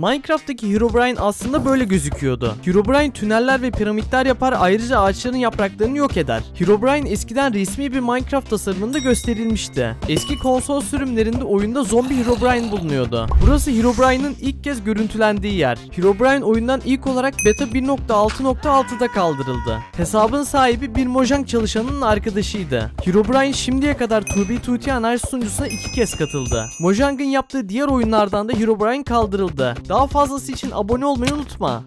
Minecraft'taki Herobrine aslında böyle gözüküyordu. Herobrine tüneller ve piramitler yapar ayrıca ağaçların yapraklarını yok eder. Herobrine eskiden resmi bir Minecraft tasarımında gösterilmişti. Eski konsol sürümlerinde oyunda zombi Herobrine bulunuyordu. Burası Herobrine'ın ilk kez görüntülendiği yer. Herobrine oyundan ilk olarak beta 1.6.6'da kaldırıldı. Hesabın sahibi bir Mojang çalışanının arkadaşıydı. Herobrine şimdiye kadar Tubi Tuti analiz sunucusuna iki kez katıldı. Mojang'ın yaptığı diğer oyunlardan da Herobrine kaldırıldı. Daha fazlası için abone olmayı unutma.